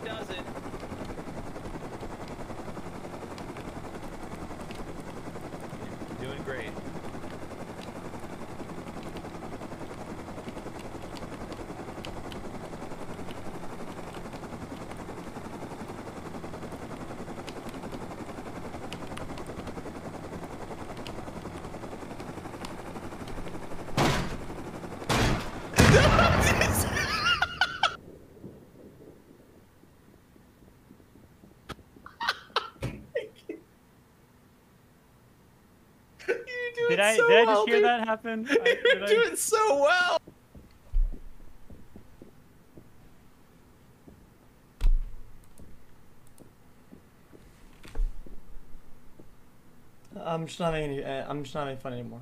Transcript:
he does it. You're doing great. Ha Did I so did I well, just hear dude. that happen? I, You're I- doing so well. I'm just not any. Uh, I'm just not any fun anymore.